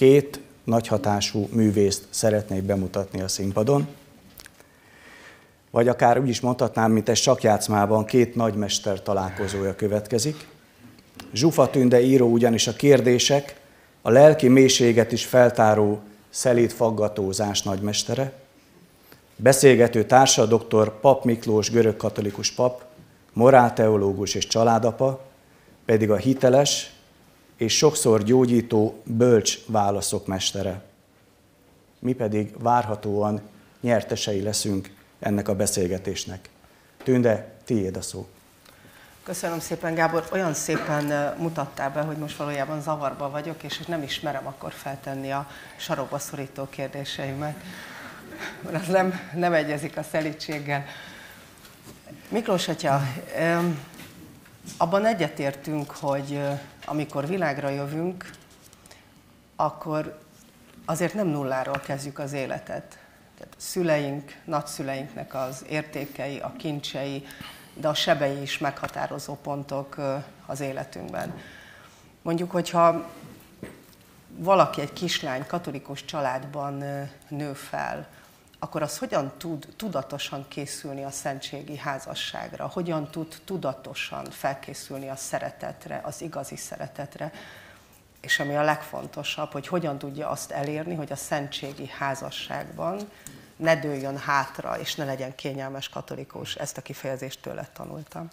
két nagyhatású művészt szeretnék bemutatni a színpadon. Vagy akár úgy is mondhatnám, mint egy sakjátszmában két nagymester találkozója következik. Zsufa Tünde író ugyanis a kérdések, a lelki mélységet is feltáró szelíd faggatózás nagymestere, beszélgető társa dr. Pap Miklós görög-katolikus pap, morálteológus és családapa, pedig a hiteles és sokszor gyógyító bölcs válaszok mestere. Mi pedig várhatóan nyertesei leszünk ennek a beszélgetésnek. Tünde, tiéd a szó. Köszönöm szépen, Gábor. Olyan szépen mutattál be, hogy most valójában zavarba vagyok, és nem ismerem akkor feltenni a sarokba szorító kérdéseimet. Az nem, nem egyezik a szelítséggel. Miklós atya, abban egyetértünk, hogy amikor világra jövünk, akkor azért nem nulláról kezdjük az életet. Tehát szüleink, nagyszüleinknek az értékei, a kincsei, de a sebei is meghatározó pontok az életünkben. Mondjuk, hogyha valaki egy kislány katolikus családban nő fel, akkor az hogyan tud tudatosan készülni a szentségi házasságra, hogyan tud tudatosan felkészülni a szeretetre, az igazi szeretetre, és ami a legfontosabb, hogy hogyan tudja azt elérni, hogy a szentségi házasságban ne dőljön hátra, és ne legyen kényelmes katolikus. Ezt a kifejezést tőle tanultam.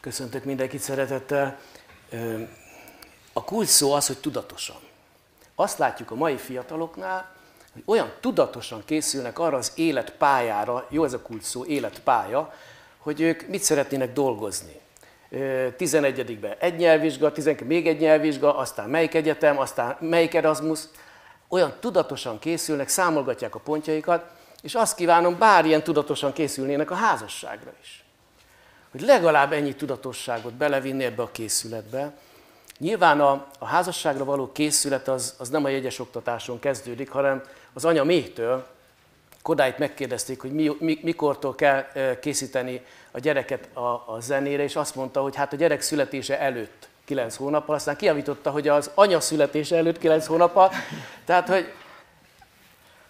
Köszöntök mindenkit szeretettel. A kulcs szó az, hogy tudatosan. Azt látjuk a mai fiataloknál, hogy olyan tudatosan készülnek arra az életpályára, jó ez a kulcs szó, életpálya, hogy ők mit szeretnének dolgozni. 11-ben egy nyelvvizsga, 12 még egy nyelvvizsga, aztán melyik egyetem, aztán melyik Erasmus, olyan tudatosan készülnek, számolgatják a pontjaikat, és azt kívánom, bár ilyen tudatosan készülnének a házasságra is. Hogy legalább ennyi tudatosságot belevinni ebbe a készületbe. Nyilván a, a házasságra való készület az, az nem a jegyes oktatáson kezdődik, hanem az anya méhtől. Kodáit megkérdezték, hogy mi, mi, mikortól kell készíteni a gyereket a, a zenére, és azt mondta, hogy hát a gyerek születése előtt 9 hónappal, aztán kiavította, hogy az anya születése előtt 9 hónappal. Tehát, hogy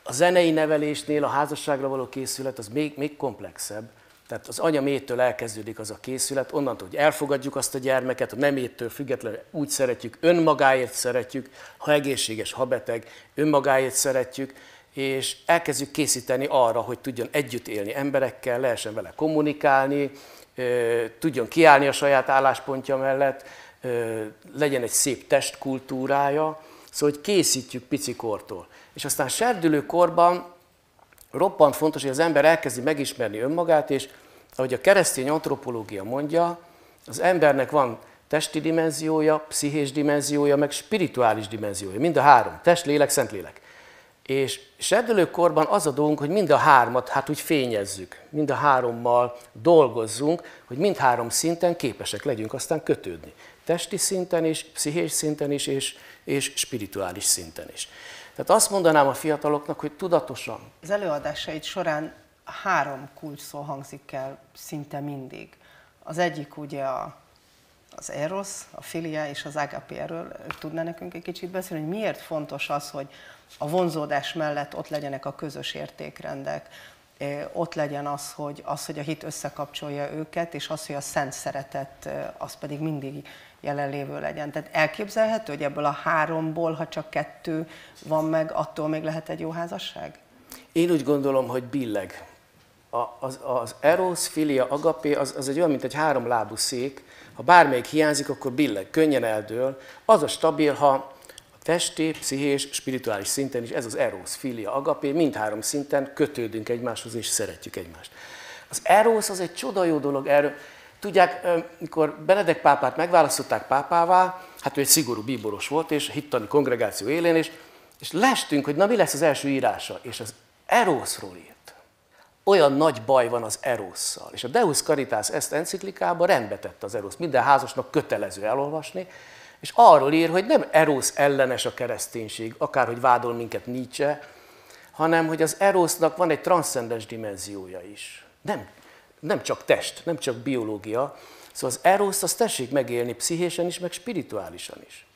a zenei nevelésnél a házasságra való készület az még, még komplexebb. Tehát az anya métől elkezdődik az a készület, onnantól, hogy elfogadjuk azt a gyermeket, a nemétől függetlenül úgy szeretjük, önmagáért szeretjük, ha egészséges, ha beteg, önmagáért szeretjük, és elkezdjük készíteni arra, hogy tudjon együtt élni emberekkel, lehessen vele kommunikálni, tudjon kiállni a saját álláspontja mellett, legyen egy szép testkultúrája, szóval hogy készítjük picikortól. És aztán serdülőkorban roppant fontos, hogy az ember elkezdi megismerni önmagát, és ahogy a keresztény antropológia mondja, az embernek van testi dimenziója, pszichés dimenziója, meg spirituális dimenziója. Mind a három. Test, lélek, szentlélek. És serdülőkorban az a dolgunk, hogy mind a hármat hát úgy fényezzük, mind a hárommal dolgozzunk, hogy mind három szinten képesek legyünk aztán kötődni testi szinten is, pszichés szinten is, és, és spirituális szinten is. Tehát azt mondanám a fiataloknak, hogy tudatosan. Az előadásaid során három kulcs szó hangzik el szinte mindig. Az egyik ugye a, az eros, a filia és az agape. Erről tudná nekünk egy kicsit beszélni, hogy miért fontos az, hogy a vonzódás mellett ott legyenek a közös értékrendek, ott legyen az, hogy, az, hogy a hit összekapcsolja őket, és az, hogy a szent szeretet, az pedig mindig jelenlévő legyen. Tehát elképzelhető, hogy ebből a háromból, ha csak kettő van meg, attól még lehet egy jó házasság? Én úgy gondolom, hogy billeg. A, az, az eros, filia, agapé, az, az egy olyan, mint egy háromlábú szék. Ha bármelyik hiányzik, akkor billeg, könnyen eldől. Az a stabil, ha a testi, pszichés, spirituális szinten is ez az eros, filia, agapé, mindhárom szinten kötődünk egymáshoz és szeretjük egymást. Az eros az egy csoda jó dolog, erről Tudják, mikor Benedek pápát megválasztották pápává, hát ő egy szigorú bíboros volt, és hittani kongregáció élén, és, és lestünk, hogy na mi lesz az első írása, és az Eroszról írt. Olyan nagy baj van az Erosszal. És a Deus Caritas ezt enciklikában rendbe tette az Erosz. Minden házasnak kötelező elolvasni, és arról ír, hogy nem Erosz ellenes a kereszténység, akárhogy vádol minket Nietzsche, hanem hogy az Erosznak van egy transzcendens dimenziója is. Nem nem csak test, nem csak biológia. Szóval az eroszt azt tessék megélni pszichésen is, meg spirituálisan is.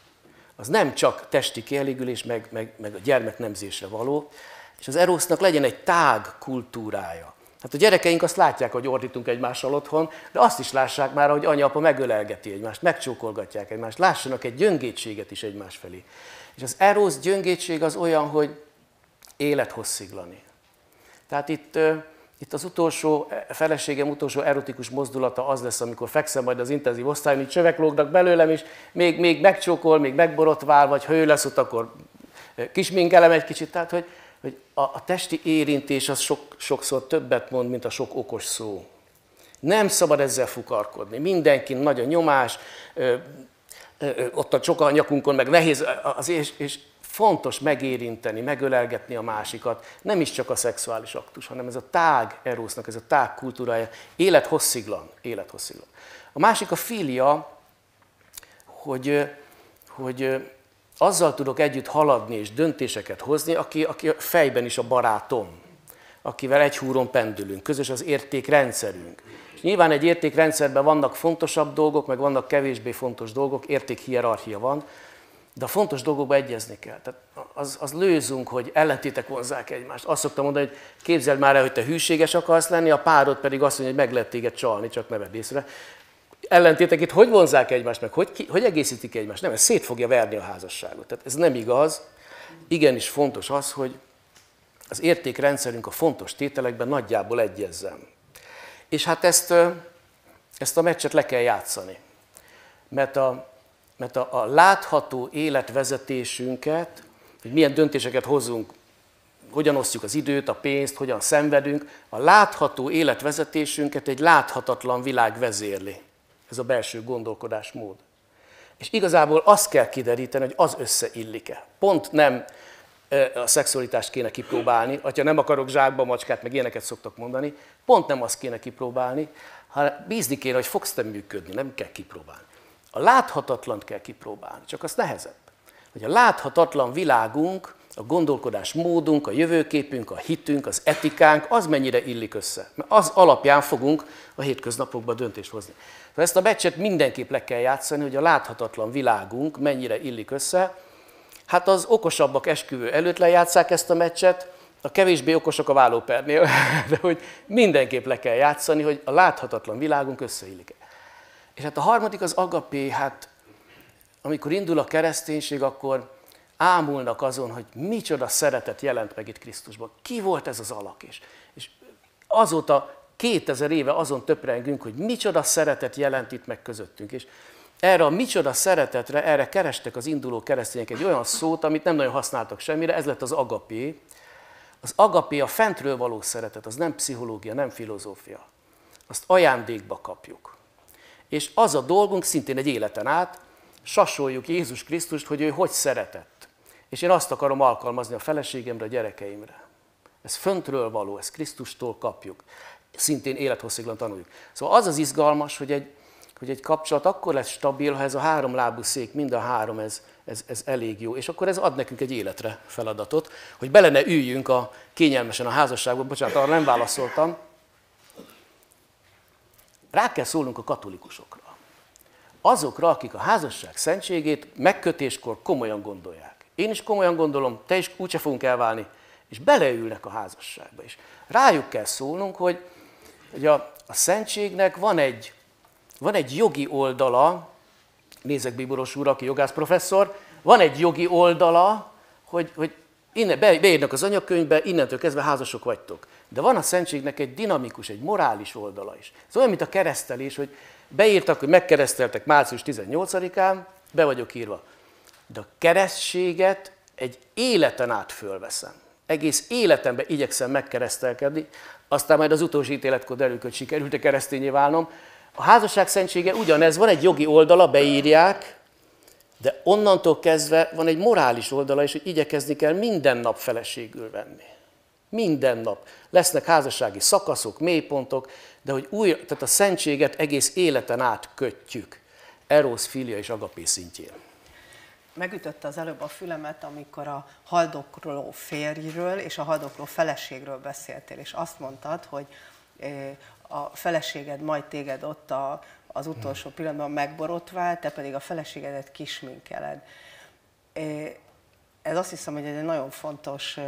az nem csak testi kielégülés, meg, meg, meg a gyermek nemzésre való, és az erosznak legyen egy tág kultúrája. Hát a gyerekeink azt látják, hogy ordítunk egymással otthon, de azt is lássák már, hogy anya-apa megölelgeti egymást, megcsókolgatják egymást, lássanak egy gyöngétséget is egymás felé. És az erosz gyöngétség az olyan, hogy élethossziglani. Tehát itt, itt az utolsó, feleségem utolsó erotikus mozdulata az lesz, amikor fekszem majd az intenzív osztályon, így csövek lógnak belőlem, és még, még megcsókol, még megborotvál, vagy ha ő lesz ott, akkor kisminkelem egy kicsit. Tehát, hogy, hogy a, a testi érintés az sok, sokszor többet mond, mint a sok okos szó. Nem szabad ezzel fukarkodni. Mindenki nagy a nyomás, ö, ö, ott a csoka a nyakunkon, meg nehéz, az, és, és fontos megérinteni, megölelgetni a másikat, nem is csak a szexuális aktus, hanem ez a tág erósznak, ez a tág kultúrája, élethossziglan, élethossziglan. A másik a filia, hogy, hogy azzal tudok együtt haladni és döntéseket hozni, aki, aki fejben is a barátom, akivel egy húron pendülünk, közös az értékrendszerünk. És nyilván egy értékrendszerben vannak fontosabb dolgok, meg vannak kevésbé fontos dolgok, értékhierarchia van, de a fontos dolgokba egyezni kell. Tehát az, az lőzünk, hogy ellentétek vonzák egymást. Azt szoktam mondani, hogy képzeld már el, hogy te hűséges akarsz lenni, a párod pedig azt mondja, hogy meg lehet téged csalni, csak ne vedd észre. Ellentétek itt hogy vonzák egymást, meg hogy, hogy egészítik egymást? Nem, ez szét fogja verni a házasságot. Tehát ez nem igaz. Igenis fontos az, hogy az értékrendszerünk a fontos tételekben nagyjából egyezzen. És hát ezt, ezt a meccset le kell játszani. Mert a, mert a, a látható életvezetésünket, hogy milyen döntéseket hozunk, hogyan osztjuk az időt, a pénzt, hogyan szenvedünk, a látható életvezetésünket egy láthatatlan világ vezérli. Ez a belső gondolkodásmód. És igazából azt kell kideríteni, hogy az összeillik-e. Pont nem a szexualitást kéne kipróbálni, ha nem akarok zsákba macskát, meg ilyeneket szoktak mondani, pont nem azt kéne kipróbálni, hanem bízni kéne, hogy fogsz te működni, nem kell kipróbálni. A láthatatlant kell kipróbálni, csak az nehezebb. Hogy a láthatatlan világunk, a gondolkodás módunk, a jövőképünk, a hitünk, az etikánk, az mennyire illik össze. Mert az alapján fogunk a hétköznapokban döntést hozni. Ezt a meccset mindenképp le kell játszani, hogy a láthatatlan világunk mennyire illik össze. Hát az okosabbak esküvő előtt lejátszák ezt a meccset, a kevésbé okosok a vállópernél, de hogy mindenképp le kell játszani, hogy a láthatatlan világunk összeillik. És hát a harmadik az agapé, hát amikor indul a kereszténység, akkor ámulnak azon, hogy micsoda szeretet jelent meg itt Krisztusban. Ki volt ez az alak is? És azóta 2000 éve azon töprengünk, hogy micsoda szeretet jelent itt meg közöttünk. És erre a micsoda szeretetre, erre kerestek az induló keresztények egy olyan szót, amit nem nagyon használtak semmire, ez lett az agapé. Az agapé a fentről való szeretet, az nem pszichológia, nem filozófia. Azt ajándékba kapjuk. És az a dolgunk szintén egy életen át, sasoljuk Jézus Krisztust, hogy ő hogy szeretett. És én azt akarom alkalmazni a feleségemre, a gyerekeimre. Ez föntről való, ezt Krisztustól kapjuk. Szintén élethossziglan tanuljuk. Szóval az az izgalmas, hogy egy, hogy egy kapcsolat akkor lesz stabil, ha ez a három lábú szék, mind a három, ez, ez, ez elég jó. És akkor ez ad nekünk egy életre feladatot, hogy bele ne üljünk a kényelmesen a házasságba. Bocsánat, arra nem válaszoltam. Rá kell szólnunk a katolikusokra. Azokra, akik a házasság szentségét megkötéskor komolyan gondolják. Én is komolyan gondolom, te is úgyse fogunk elválni, és beleülnek a házasságba is. Rájuk kell szólnunk, hogy, hogy a, a szentségnek van egy, van egy jogi oldala, nézek Bíboros úr, aki jogász professzor, van egy jogi oldala, hogy, hogy innen, be, beírnak az anyakönyvbe, innentől kezdve házasok vagytok. De van a szentségnek egy dinamikus, egy morális oldala is. Ez olyan, mint a keresztelés, hogy beírtak, hogy megkereszteltek március 18-án, be vagyok írva. De a keresztséget egy életen át fölveszem. Egész életemben igyekszem megkeresztelkedni, aztán majd az utolsó ítéletkor derül, hogy sikerült a keresztényé válnom. A házasság szentsége ugyanez, van egy jogi oldala, beírják, de onnantól kezdve van egy morális oldala is, hogy igyekezni kell minden nap feleségül venni. Minden nap. Lesznek házassági szakaszok, mélypontok, de hogy új, tehát a szentséget egész életen át kötjük. Eros, filia és agapé szintjén. Megütötte az előbb a fülemet, amikor a haldokló férjről és a haldokló feleségről beszéltél, és azt mondtad, hogy a feleséged majd téged ott a, az utolsó pillanatban megborotvált, te pedig a feleségedet kisminkeled. Ez azt hiszem, hogy egy nagyon fontos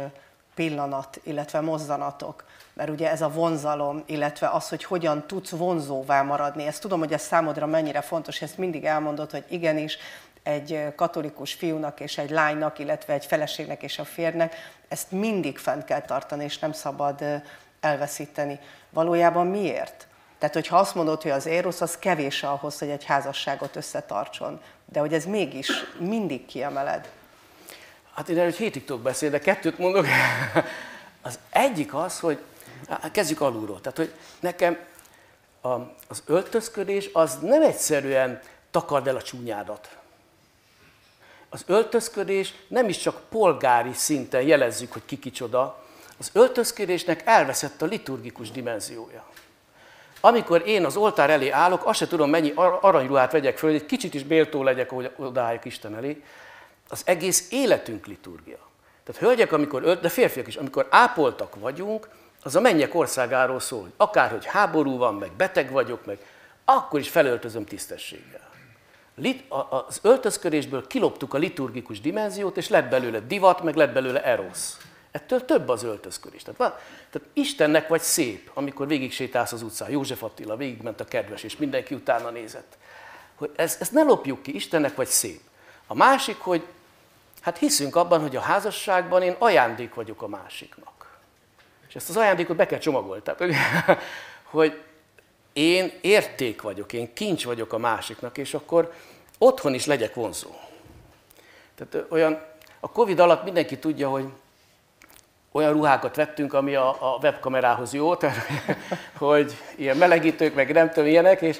pillanat, illetve mozzanatok, mert ugye ez a vonzalom, illetve az, hogy hogyan tudsz vonzóvá maradni. Ezt tudom, hogy ez számodra mennyire fontos, ezt mindig elmondod, hogy igenis, egy katolikus fiúnak és egy lánynak, illetve egy feleségnek és a férnek, ezt mindig fent kell tartani, és nem szabad elveszíteni. Valójában miért? Tehát, hogyha azt mondod, hogy az érosz, az kevés ahhoz, hogy egy házasságot összetartson. De hogy ez mégis mindig kiemeled. Hát én erről hétig tudok beszélni, de kettőt mondok. Az egyik az, hogy kezdjük alulról. Tehát, hogy nekem az öltözködés az nem egyszerűen takard el a csúnyádat. Az öltözködés nem is csak polgári szinten jelezzük, hogy ki kicsoda, az öltözködésnek elveszett a liturgikus dimenziója. Amikor én az oltár elé állok, azt se tudom, mennyi aranyruhát vegyek föl, hogy egy kicsit is méltó legyek, ahogy odaálljak Isten elé. Az egész életünk liturgia. Tehát hölgyek, amikor, de férfiak is, amikor ápoltak vagyunk, az a mennyek országáról szól, hogy akárhogy háború van, meg beteg vagyok, meg akkor is felöltözöm tisztességgel. Az öltözködésből kiloptuk a liturgikus dimenziót, és lett belőle divat, meg lett belőle erosz. Ettől több az öltözködés. Tehát, van, tehát Istennek vagy szép, amikor végig sétálsz az utcán. József Attila végigment a kedves, és mindenki utána nézett. Hogy ezt, ezt ne lopjuk ki, Istennek vagy szép. A másik, hogy hát hiszünk abban, hogy a házasságban én ajándék vagyok a másiknak. És ezt az ajándékot be kell csomagolni. Tehát, hogy én érték vagyok, én kincs vagyok a másiknak, és akkor otthon is legyek vonzó. Tehát olyan, a Covid alatt mindenki tudja, hogy olyan ruhákat vettünk, ami a, a webkamerához jó, tehát, hogy ilyen melegítők, meg nem tudom, ilyenek, és,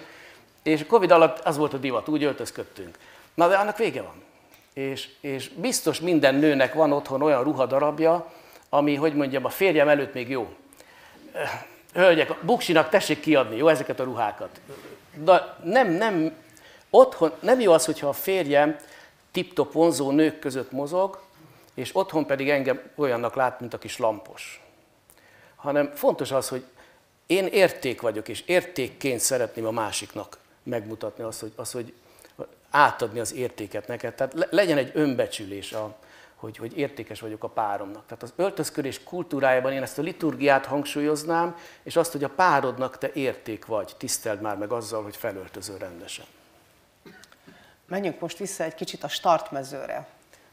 és Covid alatt az volt a divat, úgy öltözködtünk. Na de annak vége van. És, és biztos minden nőnek van otthon olyan ruhadarabja, ami, hogy mondjam, a férjem előtt még jó. Hölgyek, a buksinak tessék kiadni, jó, ezeket a ruhákat. De nem, nem, otthon, nem jó az, hogyha a férjem tip-top vonzó nők között mozog, és otthon pedig engem olyannak lát, mint a kis lampos. Hanem fontos az, hogy én érték vagyok, és értékként szeretném a másiknak megmutatni azt, hogy, azt, hogy átadni az értéket neked. Tehát legyen egy önbecsülés, a, hogy, hogy értékes vagyok a páromnak. Tehát az öltözködés kultúrájában én ezt a liturgiát hangsúlyoznám, és azt, hogy a párodnak te érték vagy, tiszteld már meg azzal, hogy felöltözöl rendesen. Menjünk most vissza egy kicsit a startmezőre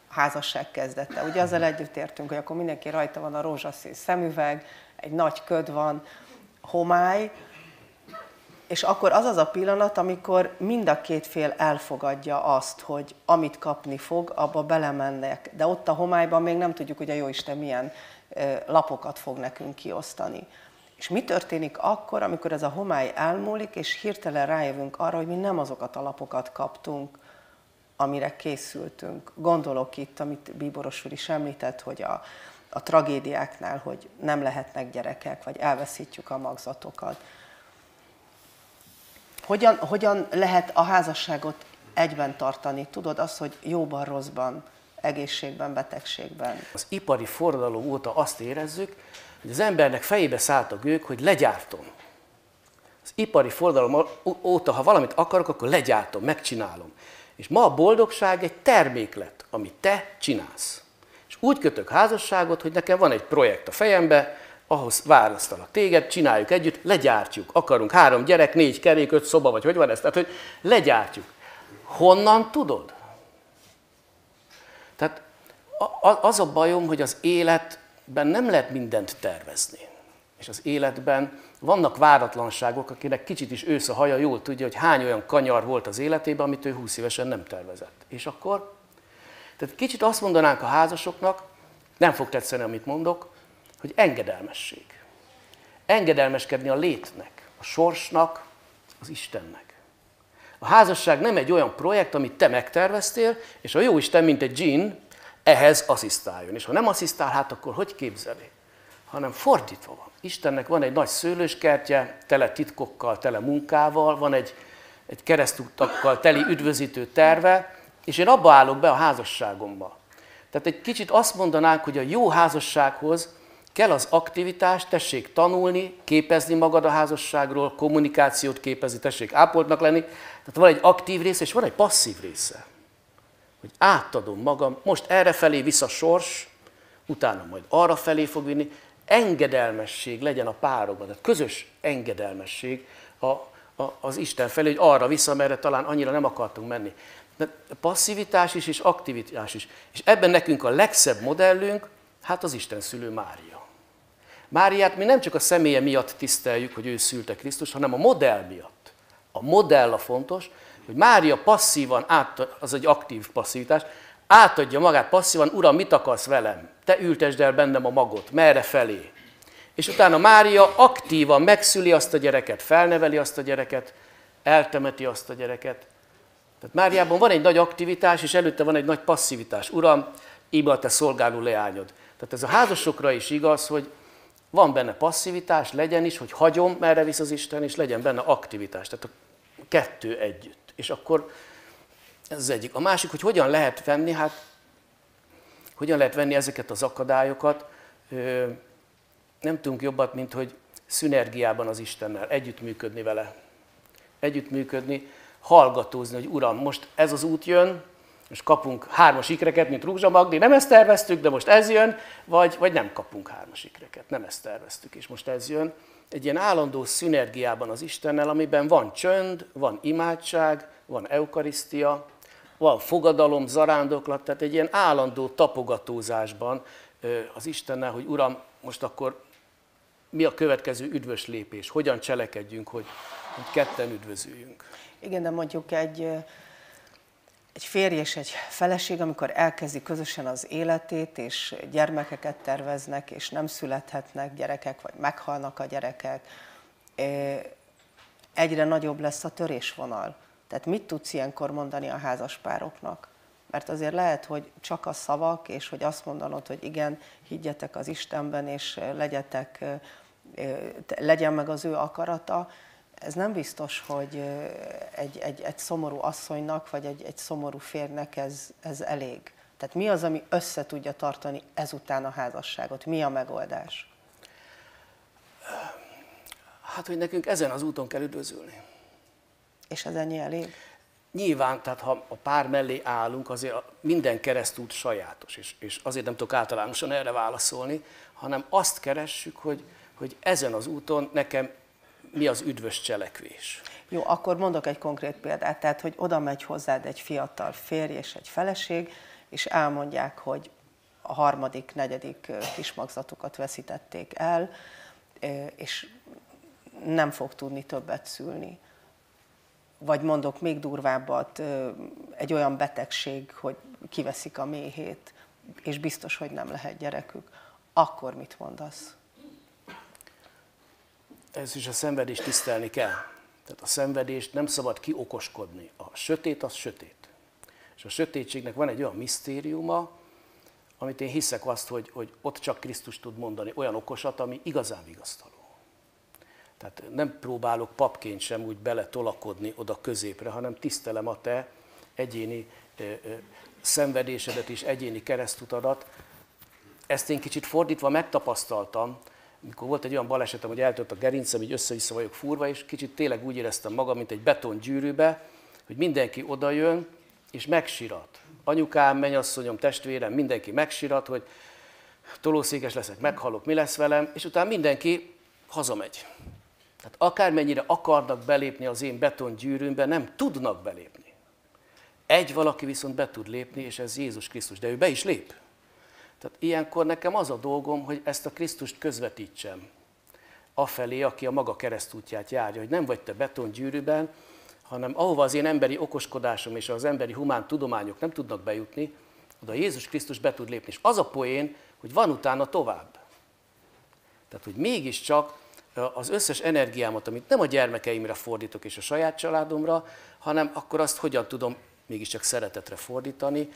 házasság kezdete. Ugye azzal együtt értünk, hogy akkor mindenki rajta van a rózsaszín szemüveg, egy nagy köd van, homály, és akkor az az a pillanat, amikor mind a két fél elfogadja azt, hogy amit kapni fog, abba belemennek. De ott a homályban még nem tudjuk, hogy a Jóisten milyen lapokat fog nekünk kiosztani. És mi történik akkor, amikor ez a homály elmúlik, és hirtelen rájövünk arra, hogy mi nem azokat a lapokat kaptunk, amire készültünk. Gondolok itt, amit Bíboros úr is említett, hogy a, a tragédiáknál, hogy nem lehetnek gyerekek, vagy elveszítjük a magzatokat. Hogyan, hogyan lehet a házasságot egyben tartani? Tudod azt, hogy jóban, rosszban, egészségben, betegségben? Az ipari forradalom óta azt érezzük, hogy az embernek fejébe szállt a gők, hogy legyártom. Az ipari forradalom óta, ha valamit akarok, akkor legyártom, megcsinálom. És ma a boldogság egy termék lett, amit te csinálsz. És úgy kötök házasságot, hogy nekem van egy projekt a fejembe, ahhoz választalak téged, csináljuk együtt, legyártjuk. Akarunk három gyerek, négy kerék, öt szoba, vagy hogy van ez? Tehát, hogy legyártjuk. Honnan tudod? Tehát az a bajom, hogy az életben nem lehet mindent tervezni. És az életben vannak váratlanságok, akinek kicsit is ősz a haja, jól tudja, hogy hány olyan kanyar volt az életében, amit ő 20 évesen nem tervezett. És akkor? Tehát kicsit azt mondanánk a házasoknak, nem fog tetszeni, amit mondok, hogy engedelmesség. Engedelmeskedni a létnek, a sorsnak, az Istennek. A házasság nem egy olyan projekt, amit te megterveztél, és a jó Isten, mint egy dzsin, ehhez asszisztáljon. És ha nem asszisztál, hát akkor hogy képzeli? Hanem fordítva van. Istennek van egy nagy szőlőskertje, tele titkokkal, tele munkával, van egy, egy keresztutakkal teli üdvözítő terve, és én abba állok be a házasságomba. Tehát egy kicsit azt mondanánk, hogy a jó házassághoz kell az aktivitás, tessék tanulni, képezni magad a házasságról, kommunikációt képezni, tessék ápoltnak lenni. Tehát van egy aktív része, és van egy passzív része. hogy átadom magam, most erre felé a sors, utána majd arra felé fog vinni, engedelmesség legyen a párokban, tehát közös engedelmesség a, a, az Isten felé, hogy arra vissza, merre talán annyira nem akartunk menni. De passzivitás is és aktivitás is. És ebben nekünk a legszebb modellünk, hát az Isten szülő Mária. Máriát mi nem csak a személye miatt tiszteljük, hogy ő szülte Krisztus, hanem a modell miatt. A modell a fontos, hogy Mária passzívan, át, az egy aktív passzivitás, átadja magát passzívan, Uram, mit akarsz velem? Te ültesd el bennem a magot, merre felé? És utána Mária aktívan megszüli azt a gyereket, felneveli azt a gyereket, eltemeti azt a gyereket. Tehát Máriában van egy nagy aktivitás, és előtte van egy nagy passzivitás. Uram, íme a te szolgáló leányod. Tehát ez a házasokra is igaz, hogy van benne passzivitás, legyen is, hogy hagyom, merre visz az Isten, és legyen benne aktivitás. Tehát a kettő együtt. És akkor ez az egyik. A másik, hogy hogyan lehet venni, hát hogyan lehet venni ezeket az akadályokat, nem tudunk jobbat, mint hogy szünergiában az Istennel, együttműködni vele. Együttműködni, hallgatózni, hogy Uram, most ez az út jön, és kapunk hármas ikreket, mint Rúzsa Magdi, nem ezt terveztük, de most ez jön, vagy, vagy nem kapunk hármas ikreket, nem ezt terveztük, és most ez jön. Egy ilyen állandó szünergiában az Istennel, amiben van csönd, van imádság, van eukarisztia, van fogadalom, zarándoklat, tehát egy ilyen állandó tapogatózásban az Istennel, hogy Uram, most akkor mi a következő üdvös lépés, hogyan cselekedjünk, hogy, hogy ketten üdvözüljünk. Igen, de mondjuk egy, egy férj és egy feleség, amikor elkezdi közösen az életét, és gyermekeket terveznek, és nem születhetnek gyerekek, vagy meghalnak a gyerekek, egyre nagyobb lesz a törésvonal. Tehát mit tudsz ilyenkor mondani a házaspároknak? Mert azért lehet, hogy csak a szavak, és hogy azt mondanod, hogy igen, higgyetek az Istenben, és legyetek, legyen meg az ő akarata, ez nem biztos, hogy egy, egy, egy szomorú asszonynak, vagy egy, egy szomorú férnek ez, ez elég. Tehát mi az, ami össze tudja tartani ezután a házasságot? Mi a megoldás? Hát, hogy nekünk ezen az úton kell üdvözülni. És ez ennyi elég? Nyilván, tehát ha a pár mellé állunk, azért minden keresztút sajátos, és, és azért nem tudok általánosan erre válaszolni, hanem azt keressük, hogy, hogy ezen az úton nekem mi az üdvös cselekvés. Jó, akkor mondok egy konkrét példát, tehát, hogy oda megy hozzád egy fiatal férj és egy feleség, és elmondják, hogy a harmadik, negyedik kismagzatukat veszítették el, és nem fog tudni többet szülni vagy mondok még durvábbat, egy olyan betegség, hogy kiveszik a méhét, és biztos, hogy nem lehet gyerekük, akkor mit mondasz? Ez is a szenvedést tisztelni kell. Tehát a szenvedést nem szabad kiokoskodni. A sötét az sötét. És a sötétségnek van egy olyan misztériuma, amit én hiszek azt, hogy, hogy ott csak Krisztus tud mondani olyan okosat, ami igazán vigasztaló. Tehát nem próbálok papként sem úgy beletolakodni oda középre, hanem tisztelem a te egyéni ö, ö, szenvedésedet és egyéni keresztutadat. Ezt én kicsit fordítva megtapasztaltam, mikor volt egy olyan balesetem, hogy eltört a gerincem, így össze-vissza vagyok furva, és kicsit tényleg úgy éreztem magam, mint egy betongyűrűbe, hogy mindenki odajön, és megsirat. Anyukám, mennyasszonyom, testvérem, mindenki megsirat, hogy tolószékes leszek, meghalok, mi lesz velem, és utána mindenki hazamegy. Tehát akármennyire akarnak belépni az én betongyűrűmbe, nem tudnak belépni. Egy valaki viszont be tud lépni, és ez Jézus Krisztus, de ő be is lép. Tehát ilyenkor nekem az a dolgom, hogy ezt a Krisztust közvetítsem afelé, aki a maga keresztútját járja, hogy nem vagy te betongyűrűben, hanem ahova az én emberi okoskodásom és az emberi humán tudományok nem tudnak bejutni, oda Jézus Krisztus be tud lépni. És az a poén, hogy van utána tovább. Tehát, hogy mégiscsak az összes energiámat, amit nem a gyermekeimre fordítok és a saját családomra, hanem akkor azt hogyan tudom mégiscsak szeretetre fordítani.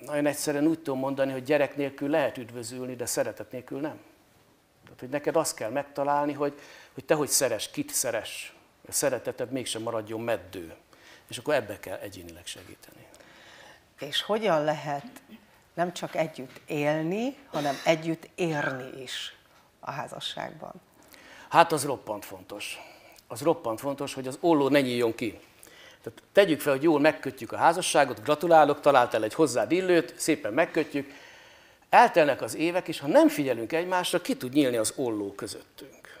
Nagyon egyszerűen úgy tudom mondani, hogy gyerek nélkül lehet üdvözülni, de szeretet nélkül nem. Tehát, hogy neked azt kell megtalálni, hogy, hogy te hogy szeres, kit szeres. A szereteted mégsem maradjon meddő. És akkor ebbe kell egyénileg segíteni. És hogyan lehet nem csak együtt élni, hanem együtt érni is a házasságban? Hát az roppant fontos. Az roppant fontos, hogy az olló ne nyíljon ki. Tehát tegyük fel, hogy jól megkötjük a házasságot, gratulálok, találtál egy hozzád illőt, szépen megkötjük. Eltelnek az évek, és ha nem figyelünk egymásra, ki tud nyílni az olló közöttünk.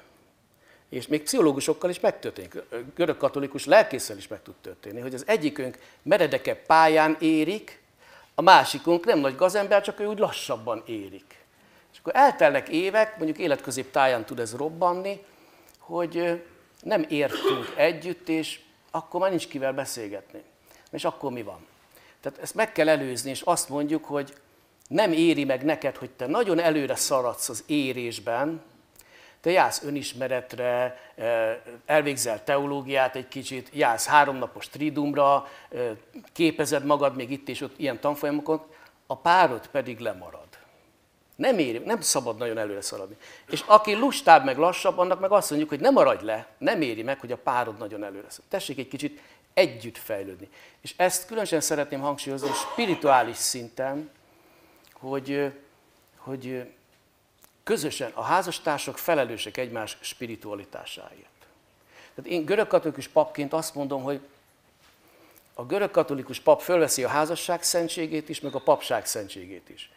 És még pszichológusokkal is megtörténik, görög katolikus lelkészsel is meg tud történni, hogy az egyikünk meredekebb pályán érik, a másikunk nem nagy gazember, csak ő úgy lassabban érik. És akkor eltelnek évek, mondjuk életközép táján tud ez robbanni, hogy nem értünk együtt, és akkor már nincs kivel beszélgetni. És akkor mi van? Tehát ezt meg kell előzni, és azt mondjuk, hogy nem éri meg neked, hogy te nagyon előre szaradsz az érésben, te jársz önismeretre, elvégzel teológiát egy kicsit, jársz háromnapos tridumra, képezed magad még itt és ott ilyen tanfolyamokon, a párod pedig lemarad. Nem éri, nem szabad nagyon előre szaladni. És aki lustább meg lassabb, annak meg azt mondjuk, hogy ne maradj le, nem éri meg, hogy a párod nagyon előre szalad. Tessék egy kicsit együtt fejlődni. És ezt különösen szeretném hangsúlyozni spirituális szinten, hogy, hogy közösen a házastársak felelősek egymás spiritualitásáért. Tehát én görögkatolikus papként azt mondom, hogy a görögkatolikus pap fölveszi a házasság szentségét is, meg a papság szentségét is.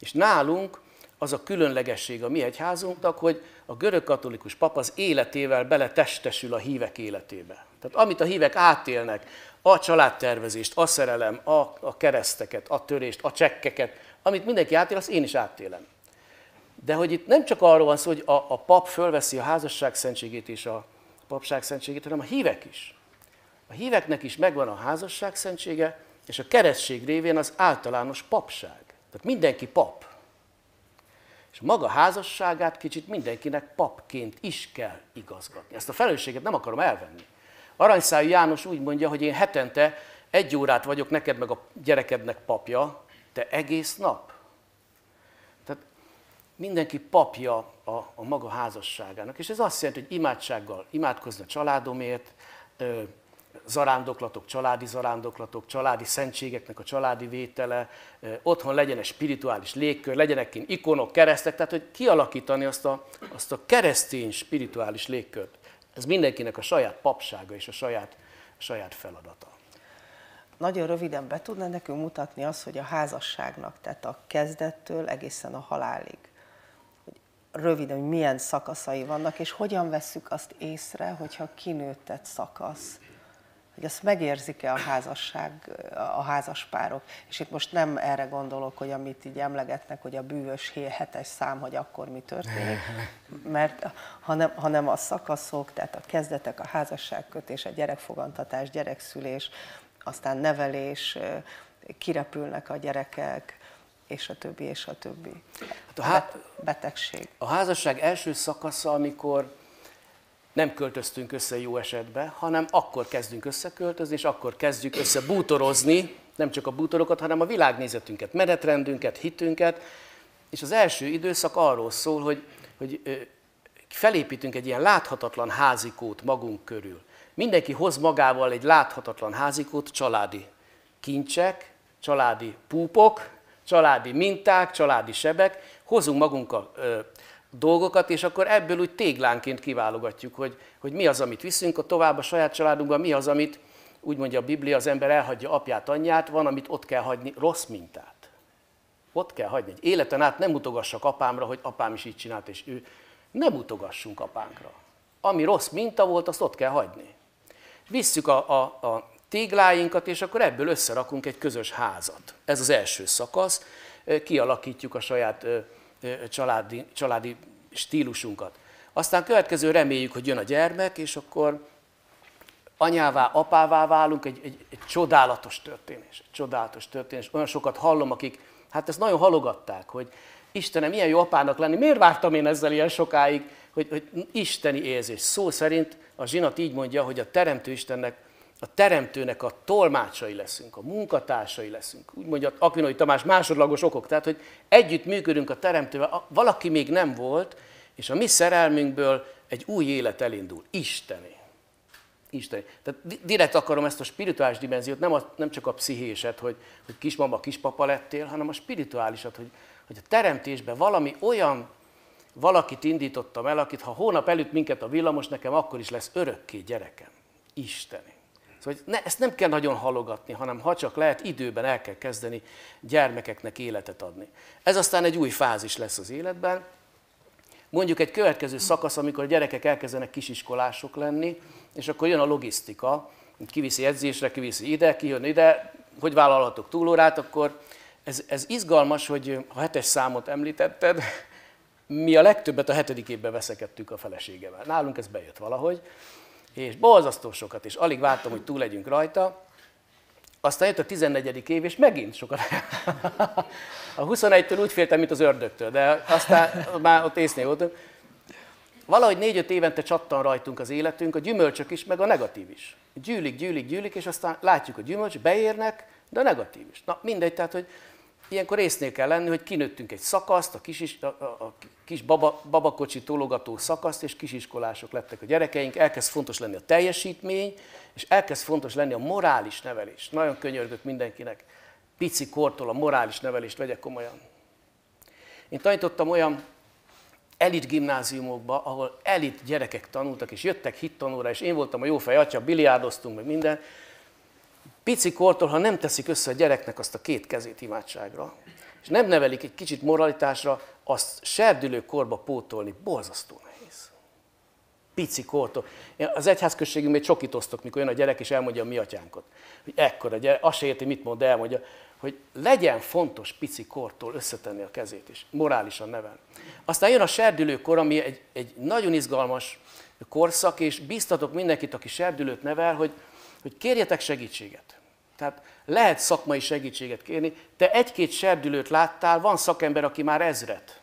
És nálunk az a különlegesség a mi egyházunknak, hogy a görögkatolikus pap az életével beletestesül a hívek életébe. Tehát amit a hívek átélnek, a családtervezést, a szerelem, a, a kereszteket, a törést, a csekkeket, amit mindenki átél, azt én is átélem. De hogy itt nem csak arról van szó, hogy a, a pap fölveszi a házasság szentségét és a papság szentségét, hanem a hívek is. A híveknek is megvan a házasság szentsége, és a keresztség révén az általános papság. Tehát mindenki pap. És maga házasságát kicsit mindenkinek papként is kell igazgatni. Ezt a felelősséget nem akarom elvenni. Aranyszájú János úgy mondja, hogy én hetente egy órát vagyok neked meg a gyerekednek papja, te egész nap. Tehát mindenki papja a, a maga házasságának. És ez azt jelenti, hogy imádsággal imádkozni a családomért, zarándoklatok, családi zarándoklatok, családi szentségeknek a családi vétele, otthon legyen egy spirituális légkör, legyenek kint ikonok, keresztek, tehát hogy kialakítani azt a, azt a keresztény spirituális légkört. Ez mindenkinek a saját papsága és a saját, a saját feladata. Nagyon röviden be tudna nekünk mutatni azt, hogy a házasságnak, tehát a kezdettől egészen a halálig, röviden, hogy milyen szakaszai vannak, és hogyan vesszük azt észre, hogyha kinőttett szakasz, hogy azt megérzik-e a házasság, a házaspárok. És itt most nem erre gondolok, hogy amit így emlegetnek, hogy a bűvös hetes szám, hogy akkor mi történik, mert, hanem, hanem a szakaszok, tehát a kezdetek, a házasságkötés, a gyerekfogantatás, gyerekszülés, aztán nevelés, kirepülnek a gyerekek, és a többi, és a többi. Hát a há- betegség. A házasság első szakasza, amikor nem költöztünk össze jó esetben, hanem akkor kezdünk összeköltözni, és akkor kezdjük össze bútorozni, nem csak a bútorokat, hanem a világnézetünket, menetrendünket, hitünket, és az első időszak arról szól, hogy, hogy felépítünk egy ilyen láthatatlan házikót magunk körül. Mindenki hoz magával egy láthatatlan házikót, családi kincsek, családi púpok, családi minták, családi sebek, hozunk magunkkal dolgokat, és akkor ebből úgy téglánként kiválogatjuk, hogy, hogy mi az, amit viszünk a tovább a saját családunkban, mi az, amit úgy mondja a Biblia, az ember elhagyja apját, anyját, van, amit ott kell hagyni, rossz mintát. Ott kell hagyni. Egy életen át nem mutogassak apámra, hogy apám is így csinált, és ő. Nem mutogassunk apánkra. Ami rossz minta volt, azt ott kell hagyni. Visszük a, a, a tégláinkat, és akkor ebből összerakunk egy közös házat. Ez az első szakasz. Kialakítjuk a saját családi, családi stílusunkat. Aztán következő reméljük, hogy jön a gyermek, és akkor anyává, apává válunk, egy, egy, egy csodálatos történés. Egy csodálatos történés. Olyan sokat hallom, akik hát ezt nagyon halogatták, hogy Istenem, milyen jó apának lenni, miért vártam én ezzel ilyen sokáig, hogy, hogy isteni érzés. Szó szerint a zsinat így mondja, hogy a Teremtő Istennek a teremtőnek a tolmácsai leszünk, a munkatársai leszünk. Úgy mondja Akvinoi Tamás másodlagos okok, tehát hogy együtt működünk a teremtővel. Valaki még nem volt, és a mi szerelmünkből egy új élet elindul. Isteni. Isteni. Tehát direkt akarom ezt a spirituális dimenziót, nem, a, nem csak a pszichéset, hogy, hogy kismama, kispapa lettél, hanem a spirituálisat, hogy, hogy a teremtésben valami olyan valakit indítottam el, akit ha hónap előtt minket a villamos, nekem akkor is lesz örökké gyerekem. Isteni Szóval ne, ezt nem kell nagyon halogatni, hanem ha csak lehet, időben el kell kezdeni gyermekeknek életet adni. Ez aztán egy új fázis lesz az életben. Mondjuk egy következő szakasz, amikor a gyerekek elkezdenek kisiskolások lenni, és akkor jön a logisztika, kiviszi edzésre, kiviszi ide, kijön ide, hogy vállalhatok túlórát, akkor ez, ez izgalmas, hogy a hetes számot említetted, mi a legtöbbet a hetedik évben veszekedtük a feleségemmel. Nálunk ez bejött valahogy, és borzasztó sokat, és alig vártam, hogy túl legyünk rajta. Aztán jött a 14. év, és megint sokat. A 21-től úgy féltem, mint az ördögtől, de aztán már ott észnél voltunk. Valahogy négy-öt évente csattan rajtunk az életünk, a gyümölcsök is, meg a negatív is. Gyűlik, gyűlik, gyűlik, és aztán látjuk a gyümölcs, beérnek, de a negatív is. Na mindegy, tehát, hogy ilyenkor észnél kell lenni, hogy kinőttünk egy szakaszt, a kis, a, a, kis baba, babakocsi tologató szakaszt, és kisiskolások lettek a gyerekeink, elkezd fontos lenni a teljesítmény, és elkezd fontos lenni a morális nevelés. Nagyon könyörgök mindenkinek, pici kortól a morális nevelést vegyek komolyan. Én tanítottam olyan elit gimnáziumokba, ahol elit gyerekek tanultak, és jöttek hittanóra, és én voltam a jó fej atya, biliárdoztunk, meg minden, pici kortól, ha nem teszik össze a gyereknek azt a két kezét imádságra, és nem nevelik egy kicsit moralitásra, azt serdülő korba pótolni borzasztó nehéz. Pici kortól. Az egyházközségünkben még csokit osztok, mikor jön a gyerek és elmondja a mi atyánkot. Hogy ekkora gyerek, azt se érti, mit mond, de elmondja, hogy legyen fontos pici kortól összetenni a kezét és morálisan nevelni. Aztán jön a serdülő kor, ami egy, egy nagyon izgalmas korszak, és biztatok mindenkit, aki serdülőt nevel, hogy hogy kérjetek segítséget. Tehát lehet szakmai segítséget kérni. Te egy-két serdülőt láttál, van szakember, aki már ezret.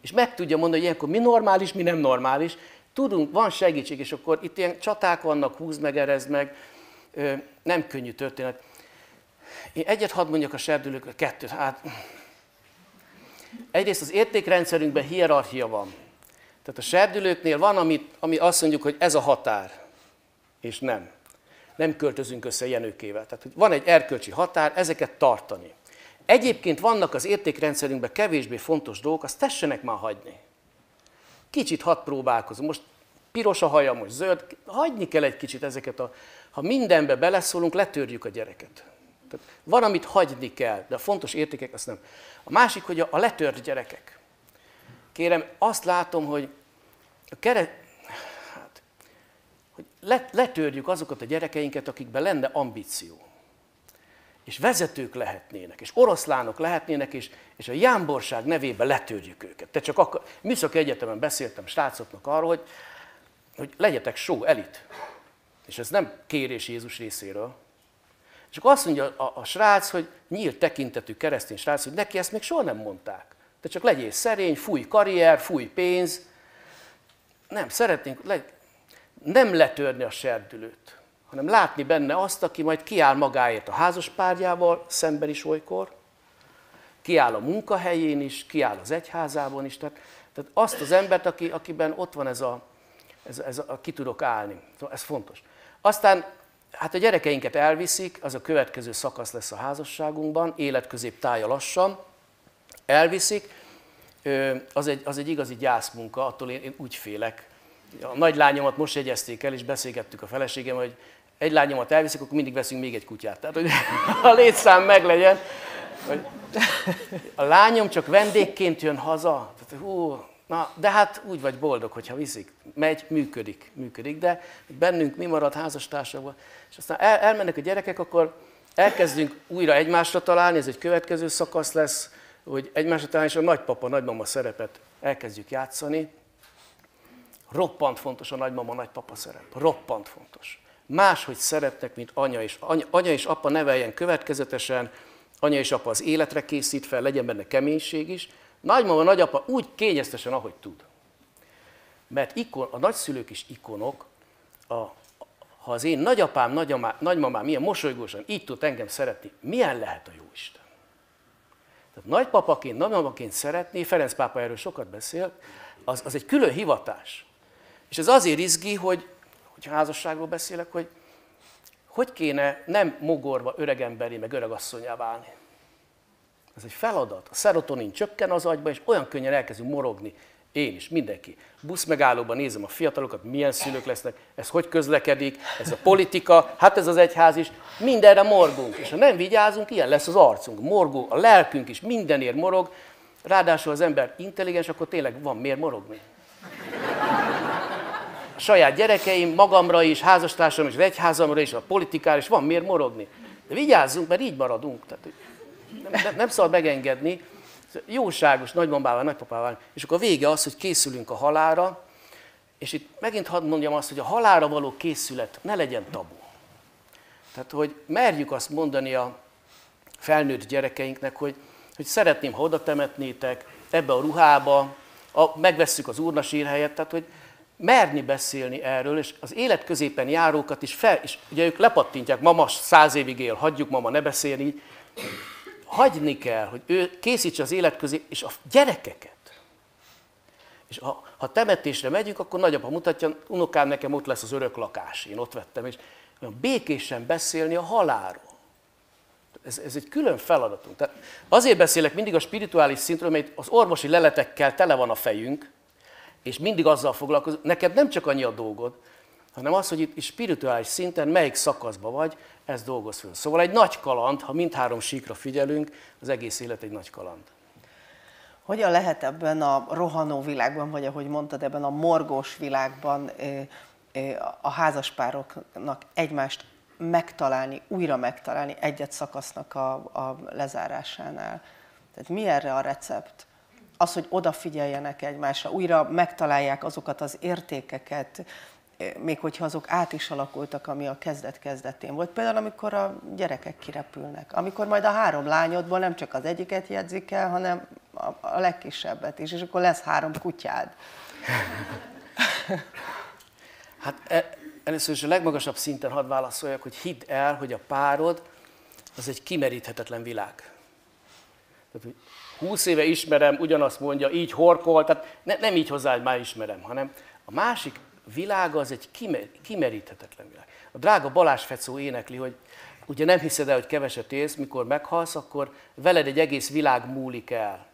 És meg tudja mondani, hogy ilyenkor mi normális, mi nem normális. Tudunk, van segítség, és akkor itt ilyen csaták vannak, húz meg, erez meg. Nem könnyű történet. Én egyet hadd mondjak a serdülőkről, kettőt. Hát, egyrészt az értékrendszerünkben hierarchia van. Tehát a serdülőknél van, amit, ami azt mondjuk, hogy ez a határ, és nem nem költözünk össze jenőkével. Tehát hogy van egy erkölcsi határ, ezeket tartani. Egyébként vannak az értékrendszerünkben kevésbé fontos dolgok, azt tessenek már hagyni. Kicsit hadd próbálkozom. Most piros a haja, most zöld, hagyni kell egy kicsit ezeket a... Ha mindenbe beleszólunk, letörjük a gyereket. Tehát van, amit hagyni kell, de a fontos értékek azt nem. A másik, hogy a, a letört gyerekek. Kérem, azt látom, hogy a keret, hogy letörjük azokat a gyerekeinket, akikben lenne ambíció. És vezetők lehetnének, és oroszlánok lehetnének, és, és a jámborság nevébe letörjük őket. Te csak akkor, műszaki egyetemen beszéltem srácoknak arról, hogy, hogy legyetek só, elit. És ez nem kérés Jézus részéről. És akkor azt mondja a, a srác, hogy nyílt tekintetű keresztény srác, hogy neki ezt még soha nem mondták. Te csak legyél szerény, fúj karrier, fúj pénz. Nem, szeretnénk, nem letörni a serdülőt, hanem látni benne azt, aki majd kiáll magáért a házaspárjával szemben is olykor, kiáll a munkahelyén is, kiáll az egyházában is, tehát, tehát azt az embert, aki, akiben ott van ez a, ez, ez a, ki tudok állni. Szóval ez fontos. Aztán hát a gyerekeinket elviszik, az a következő szakasz lesz a házasságunkban, életközép tája lassan, elviszik, az egy, az egy igazi gyászmunka, attól én, én úgy félek, a nagy lányomat most jegyezték el, és beszélgettük a feleségem, hogy egy lányomat elviszik, akkor mindig veszünk még egy kutyát. Tehát, hogy a létszám meglegyen. Hogy a lányom csak vendégként jön haza. Tehát, hú, na, de hát úgy vagy boldog, hogyha viszik. Megy, működik, működik, de bennünk mi marad házastársakban. És aztán el, elmennek a gyerekek, akkor elkezdünk újra egymásra találni, ez egy következő szakasz lesz, hogy egymásra találni, és a nagypapa, nagymama szerepet elkezdjük játszani. Roppant fontos a nagymama, nagypapa szerep. Roppant fontos. Máshogy szeretnek, mint anya és, anya, anya és apa neveljen következetesen, anya és apa az életre készít fel, legyen benne keménység is. Nagymama, nagyapa úgy kényeztesen, ahogy tud. Mert ikon, a nagyszülők is ikonok, a, ha az én nagyapám, nagyamá, nagymamám milyen mosolygósan így tud engem szeretni, milyen lehet a jó Isten? Tehát nagypapaként, nagymamaként szeretni, Ferenc pápa erről sokat beszél, az, az egy külön hivatás. És ez azért izgi, hogy, hogyha házasságról beszélek, hogy hogy kéne nem mogorva öregemberi, meg öregasszonyá válni. Ez egy feladat. A szerotonin csökken az agyba, és olyan könnyen elkezdünk morogni. Én is, mindenki. Busz megállóban nézem a fiatalokat, milyen szülők lesznek, ez hogy közlekedik, ez a politika, hát ez az egyház is, mindenre morgunk. És ha nem vigyázunk, ilyen lesz az arcunk. Morgó, a lelkünk is mindenért morog, ráadásul az ember intelligens, akkor tényleg van miért morogni. Saját gyerekeim, magamra is, házastársam is, az egyházamra is, a politikára is van miért morogni. De vigyázzunk, mert így maradunk. Tehát nem, nem, nem szabad megengedni, jóságos nagymamával, nagypapával. És akkor a vége az, hogy készülünk a halára, és itt megint hadd mondjam azt, hogy a halára való készület ne legyen tabu. Tehát, hogy merjük azt mondani a felnőtt gyerekeinknek, hogy, hogy szeretném, ha oda temetnétek, ebbe a ruhába, a, megvesszük az helyet, tehát, hogy merni beszélni erről, és az élet középen járókat is fel, és ugye ők lepattintják, mama száz évig él, hagyjuk mama ne beszélni, hagyni kell, hogy ő készítse az élet közé, és a gyerekeket. És ha, ha temetésre megyünk, akkor nagyapa mutatja, unokám nekem ott lesz az örök lakás, én ott vettem, és békésen beszélni a halálról. Ez, ez egy külön feladatunk. Tehát azért beszélek mindig a spirituális szintről, mert az orvosi leletekkel tele van a fejünk, és mindig azzal foglalkozunk. Neked nem csak annyi a dolgod, hanem az, hogy itt spirituális szinten melyik szakaszban vagy, ez dolgoz föl. Szóval egy nagy kaland, ha mindhárom síkra figyelünk, az egész élet egy nagy kaland. Hogyan lehet ebben a rohanó világban, vagy ahogy mondtad, ebben a morgós világban a házaspároknak egymást megtalálni, újra megtalálni egyet szakasznak a, a lezárásánál? Tehát mi erre a recept? Az, hogy odafigyeljenek egymásra, újra megtalálják azokat az értékeket, még hogyha azok át is alakultak, ami a kezdet-kezdetén volt. Például, amikor a gyerekek kirepülnek. Amikor majd a három lányodból nem csak az egyiket jegyzik el, hanem a, legkisebbet is, és akkor lesz három kutyád. Hát e, először is a legmagasabb szinten hadd válaszoljak, hogy hidd el, hogy a párod az egy kimeríthetetlen világ. Tehát, 20 éve ismerem, ugyanazt mondja, így horkol, tehát ne, nem így hozzá, hogy már ismerem, hanem a másik világa az egy kimer, kimeríthetetlen világ. A drága Balázs Fecó énekli, hogy ugye nem hiszed el, hogy keveset élsz, mikor meghalsz, akkor veled egy egész világ múlik el.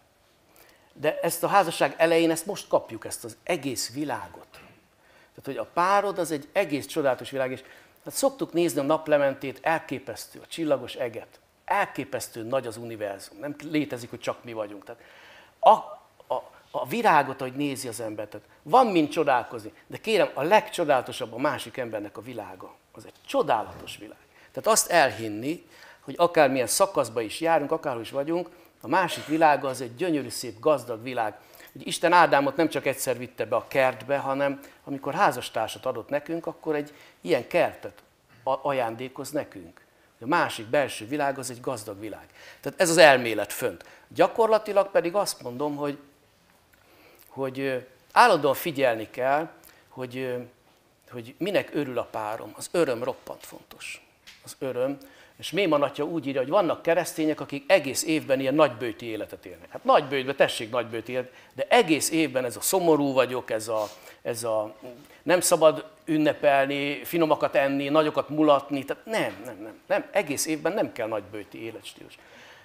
De ezt a házasság elején, ezt most kapjuk, ezt az egész világot. Tehát, hogy a párod az egy egész csodálatos világ, és hát szoktuk nézni a naplementét, elképesztő, a csillagos eget. Elképesztő nagy az univerzum. Nem létezik, hogy csak mi vagyunk. Tehát a, a virágot, hogy nézi az ember. Tehát van mint csodálkozni, de kérem, a legcsodálatosabb a másik embernek a világa. Az egy csodálatos világ. Tehát azt elhinni, hogy akármilyen szakaszba is járunk, akárhol is vagyunk, a másik világa az egy gyönyörű, szép, gazdag világ. Hogy Isten Ádámot nem csak egyszer vitte be a kertbe, hanem amikor házastársat adott nekünk, akkor egy ilyen kertet ajándékoz nekünk. A másik belső világ az egy gazdag világ. Tehát ez az elmélet fönt. Gyakorlatilag pedig azt mondom, hogy hogy állandóan figyelni kell, hogy, hogy minek örül a párom. Az öröm roppant fontos. Az öröm. És Méman atya úgy írja, hogy vannak keresztények, akik egész évben ilyen nagybőti életet élnek. Hát nagybőjtbe, tessék nagybőti élet, de egész évben ez a szomorú vagyok, ez a, ez a nem szabad ünnepelni, finomakat enni, nagyokat mulatni, tehát nem, nem, nem, nem, egész évben nem kell nagybőti életstílus.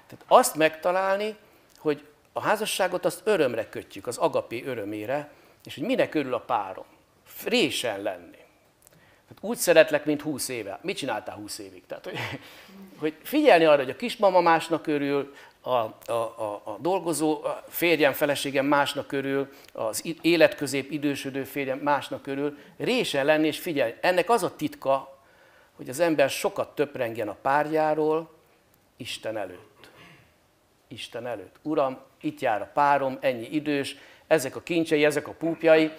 Tehát azt megtalálni, hogy a házasságot azt örömre kötjük, az agapé örömére, és hogy minek örül a párom? Résen lenni. Tehát úgy szeretlek, mint 20 éve. Mit csináltál 20 évig? Tehát, hogy, hogy figyelni arra, hogy a kismama másnak örül, a, a, a, a dolgozó a férjem, feleségem másnak örül, az életközép idősödő férjem másnak örül, résen lenni és figyelni. Ennek az a titka, hogy az ember sokat töprengjen a párjáról Isten előtt. Isten előtt. Uram, itt jár a párom, ennyi idős, ezek a kincsei, ezek a púpjai.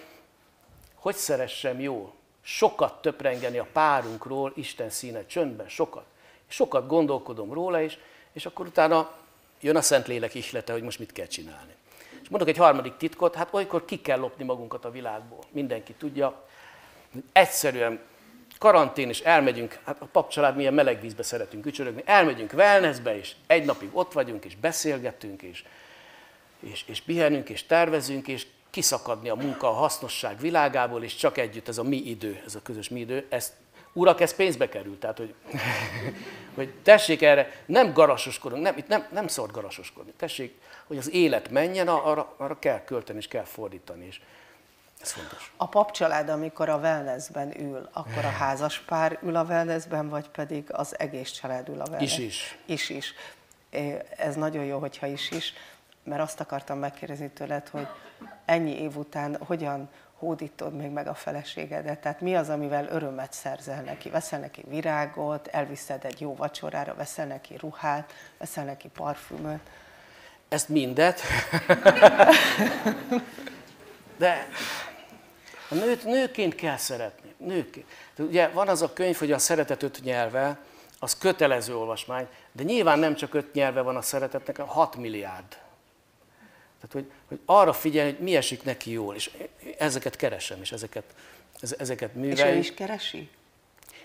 Hogy szeressem jól? Sokat töprengeni a párunkról Isten színe csöndben, sokat. Sokat gondolkodom róla is, és akkor utána jön a Szentlélek ihlete, hogy most mit kell csinálni. És mondok egy harmadik titkot, hát olykor ki kell lopni magunkat a világból. Mindenki tudja. Egyszerűen karantén, és elmegyünk, hát a papcsalád milyen meleg vízbe szeretünk ücsörögni, elmegyünk wellnessbe, és egy napig ott vagyunk, és beszélgetünk, és, és, és pihenünk, és tervezünk, és kiszakadni a munka, a hasznosság világából, és csak együtt ez a mi idő, ez a közös mi idő, ezt urak, ez pénzbe kerül, tehát hogy, hogy tessék erre, nem garasoskodunk, nem, itt nem, nem szabad garasoskodni, tessék, hogy az élet menjen, arra, arra kell költeni és kell fordítani, és ez fontos. A papcsalád, amikor a wellnessben ül, akkor a házas pár ül a wellnessben, vagy pedig az egész család ül a wellness? Is is. Is is. Ez nagyon jó, hogyha is is, mert azt akartam megkérdezni tőled, hogy ennyi év után hogyan hódítod még meg a feleségedet? Tehát mi az, amivel örömet szerzel neki? Veszel neki virágot, elviszed egy jó vacsorára, veszel neki ruhát, veszel neki parfümöt? Ezt mindet. De a nőt nőként kell szeretni. Nőként. Ugye van az a könyv, hogy a szeretet öt nyelve, az kötelező olvasmány, de nyilván nem csak öt nyelve van a szeretetnek, hanem hat milliárd. Tehát, hogy, hogy arra figyelni, hogy mi esik neki jól, és ezeket keresem, és ezeket, ezeket művelem. És ő is keresi?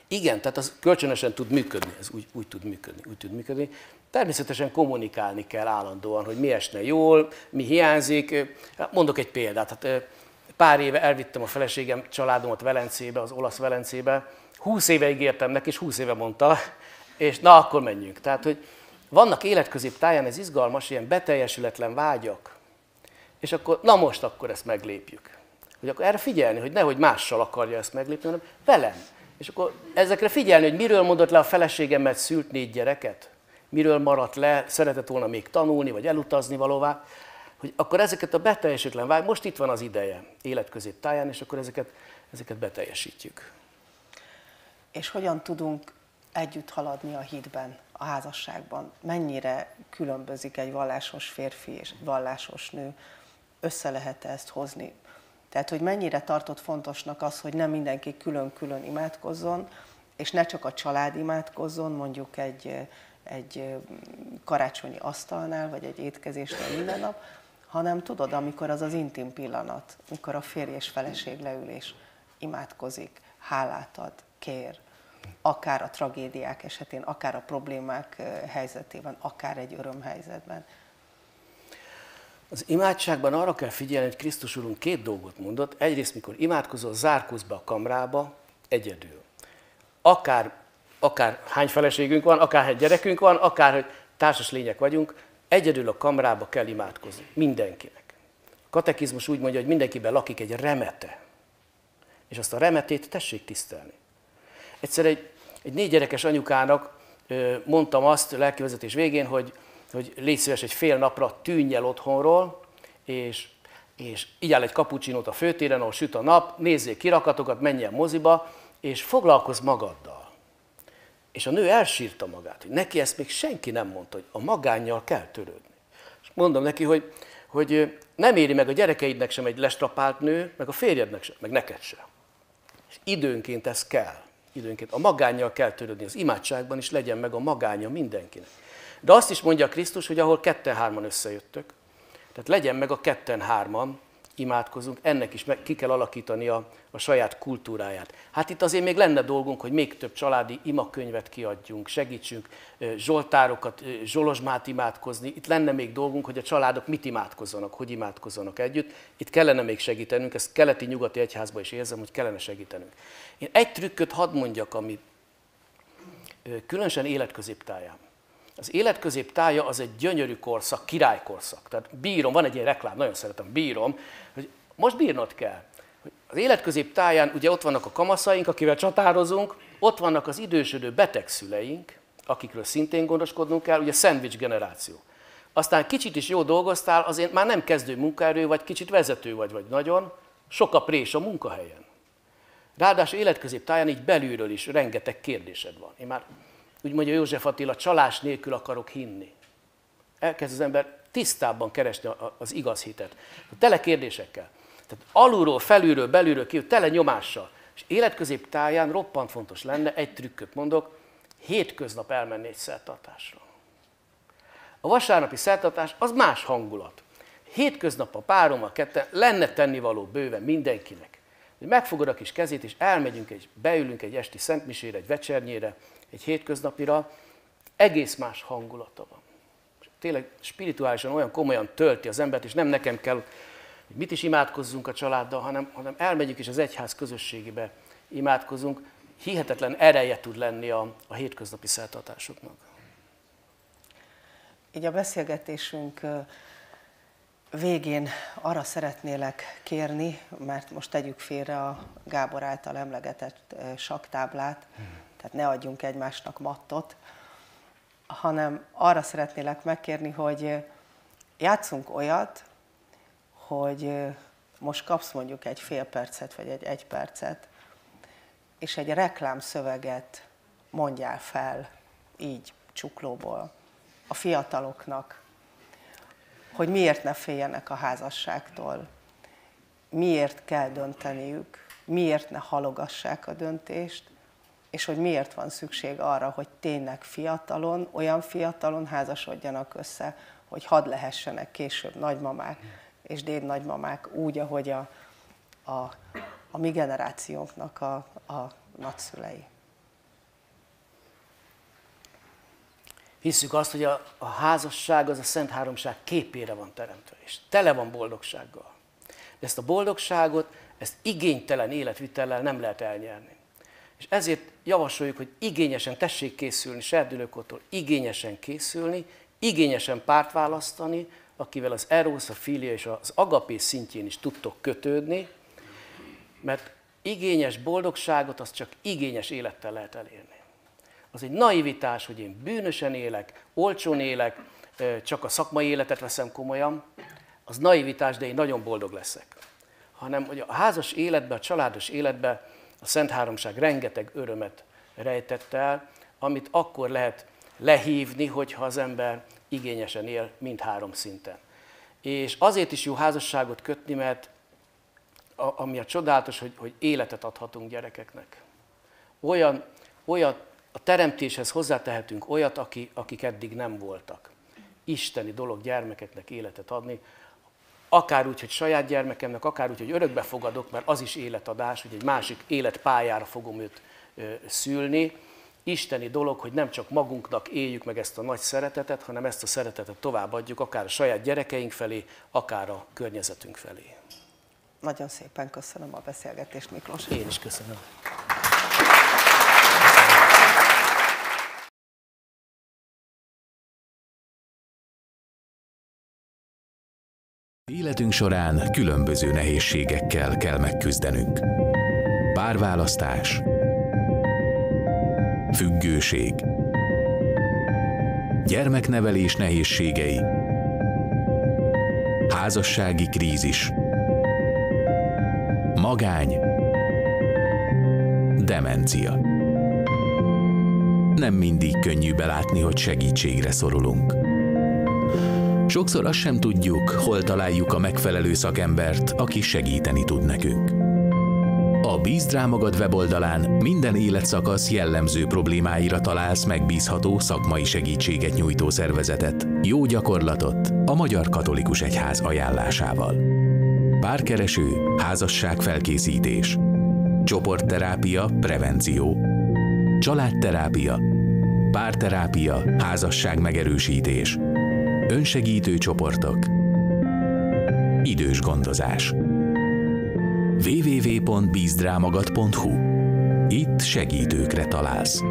Igen, tehát az kölcsönösen tud működni, ez úgy, úgy tud működni, úgy tud működni. Természetesen kommunikálni kell állandóan, hogy mi esne jól, mi hiányzik. Mondok egy példát. Hát, pár éve elvittem a feleségem családomat Velencébe, az olasz Velencébe. Húsz éve ígértem neki, és húsz éve mondta, és na, akkor menjünk. Tehát, hogy vannak életközéptáján, ez izgalmas, ilyen beteljesületlen vágyak, és akkor, na most akkor ezt meglépjük. Hogy akkor erre figyelni, hogy nehogy mással akarja ezt meglépni, hanem velem. És akkor ezekre figyelni, hogy miről mondott le a feleségem, mert szült négy gyereket, miről maradt le, szeretett volna még tanulni, vagy elutazni valóvá, hogy akkor ezeket a beteljesítlen vágy, most itt van az ideje életközép táján, és akkor ezeket, ezeket beteljesítjük. És hogyan tudunk együtt haladni a hitben, a házasságban? Mennyire különbözik egy vallásos férfi és vallásos nő? Össze lehet -e ezt hozni. Tehát, hogy mennyire tartott fontosnak az, hogy nem mindenki külön-külön imádkozzon, és ne csak a család imádkozzon, mondjuk egy, egy karácsonyi asztalnál, vagy egy étkezésnél minden nap, hanem tudod, amikor az az intim pillanat, amikor a férj és feleség leül és imádkozik, hálát ad, kér, akár a tragédiák esetén, akár a problémák helyzetében, akár egy örömhelyzetben. Az imádságban arra kell figyelni, hogy Krisztus úrunk két dolgot mondott. Egyrészt, mikor imádkozol, zárkózz be a kamrába egyedül. Akár, akár hány feleségünk van, akár egy gyerekünk van, akár hogy társas lények vagyunk, egyedül a kamrába kell imádkozni. Mindenkinek. A katekizmus úgy mondja, hogy mindenkiben lakik egy remete. És azt a remetét tessék tisztelni. Egyszer egy, egy négy gyerekes anyukának mondtam azt lelkivezetés végén, hogy hogy légy szíves egy fél napra tűnj el otthonról, és, és igyál egy kapucsinót a főtéren, ahol süt a nap, nézzék kirakatokat, menjen moziba, és foglalkozz magaddal. És a nő elsírta magát, hogy neki ezt még senki nem mondta, hogy a magánnyal kell törődni. És mondom neki, hogy, hogy nem éri meg a gyerekeidnek sem egy lestrapált nő, meg a férjednek sem, meg neked sem. És időnként ez kell. Időnként a magánnyal kell törődni. Az imádságban is legyen meg a magánya mindenkinek. De azt is mondja Krisztus, hogy ahol ketten-hárman összejöttök, tehát legyen meg a ketten-hárman, imádkozunk, ennek is meg, ki kell alakítani a, a saját kultúráját. Hát itt azért még lenne dolgunk, hogy még több családi imakönyvet kiadjunk, segítsünk zsoltárokat, zsolozsmát imádkozni. Itt lenne még dolgunk, hogy a családok mit imádkozzanak, hogy imádkozzanak együtt. Itt kellene még segítenünk, ezt keleti-nyugati egyházban is érzem, hogy kellene segítenünk. Én egy trükköt hadd mondjak, ami különösen életközéptáján. Az életközép tája az egy gyönyörű korszak, királykorszak. Tehát bírom, van egy ilyen reklám, nagyon szeretem, bírom, hogy most bírnod kell. Az életközép táján ugye ott vannak a kamaszaink, akivel csatározunk, ott vannak az idősödő betegszüleink, akikről szintén gondoskodnunk kell, ugye szendvics generáció. Aztán kicsit is jó dolgoztál, azért már nem kezdő munkaerő, vagy kicsit vezető vagy, vagy nagyon, sok a prés a munkahelyen. Ráadásul életközép táján így belülről is rengeteg kérdésed van. Én már úgy mondja József Attila, csalás nélkül akarok hinni. Elkezd az ember tisztábban keresni az igaz hitet. Tele kérdésekkel. Tehát alulról, felülről, belülről, kívül, tele nyomással. És életközép táján roppant fontos lenne, egy trükköt mondok, hétköznap elmenni egy szertartásra. A vasárnapi szertartás az más hangulat. Hétköznap a párom, a ketten, lenne tennivaló bőven mindenkinek. Megfogod a kis kezét, és elmegyünk, egy, beülünk egy esti szentmisére, egy vecsernyére, egy hétköznapira, egész más hangulata van. Tényleg spirituálisan olyan komolyan tölti az embert, és nem nekem kell, hogy mit is imádkozzunk a családdal, hanem, hanem elmegyünk és az egyház közösségébe imádkozunk. hihetetlen ereje tud lenni a, a hétköznapi szertartásoknak. Így a beszélgetésünk végén arra szeretnélek kérni, mert most tegyük félre a Gábor által emlegetett saktáblát, tehát ne adjunk egymásnak mattot, hanem arra szeretnélek megkérni, hogy játszunk olyat, hogy most kapsz mondjuk egy fél percet, vagy egy egy percet, és egy reklámszöveget mondjál fel, így csuklóból, a fiataloknak, hogy miért ne féljenek a házasságtól, miért kell dönteniük, miért ne halogassák a döntést, és hogy miért van szükség arra, hogy tényleg fiatalon, olyan fiatalon házasodjanak össze, hogy hadd lehessenek később nagymamák és dédnagymamák úgy, ahogy a, a, a mi generációnknak a, a nagyszülei. Hisszük azt, hogy a, a házasság az a Szent Háromság képére van teremtve, és tele van boldogsággal. De ezt a boldogságot, ezt igénytelen életvitellel nem lehet elnyerni. És ezért javasoljuk, hogy igényesen tessék készülni, serdülőkotól igényesen készülni, igényesen párt választani, akivel az erosz, a filia és az agapé szintjén is tudtok kötődni, mert igényes boldogságot az csak igényes élettel lehet elérni. Az egy naivitás, hogy én bűnösen élek, olcsón élek, csak a szakmai életet veszem komolyan, az naivitás, de én nagyon boldog leszek. Hanem, hogy a házas életbe, a családos életbe a Szent Háromság rengeteg örömet rejtett el, amit akkor lehet lehívni, hogyha az ember igényesen él mindhárom szinten. És azért is jó házasságot kötni, mert a, ami a csodálatos, hogy, hogy életet adhatunk gyerekeknek. Olyan, olyat a teremtéshez hozzátehetünk olyat, aki, akik eddig nem voltak. Isteni dolog gyermekeknek életet adni, akár úgy, hogy saját gyermekemnek, akár úgy, hogy örökbe fogadok, mert az is életadás, hogy egy másik életpályára fogom őt ö, szülni. Isteni dolog, hogy nem csak magunknak éljük meg ezt a nagy szeretetet, hanem ezt a szeretetet továbbadjuk akár a saját gyerekeink felé, akár a környezetünk felé. Nagyon szépen köszönöm a beszélgetést, Miklós. Én is köszönöm. Életünk során különböző nehézségekkel kell megküzdenünk. Párválasztás, függőség, gyermeknevelés nehézségei, házassági krízis, magány, demencia. Nem mindig könnyű belátni, hogy segítségre szorulunk. Sokszor azt sem tudjuk, hol találjuk a megfelelő szakembert, aki segíteni tud nekünk. A Bízd rá magad weboldalán minden életszakasz jellemző problémáira találsz megbízható szakmai segítséget nyújtó szervezetet, jó gyakorlatot a Magyar Katolikus Egyház ajánlásával. Párkereső, házasságfelkészítés, csoportterápia, prevenció, családterápia, párterápia, házasság megerősítés, önsegítő csoportok, idős gondozás. www.bízdrámagad.hu Itt segítőkre találsz.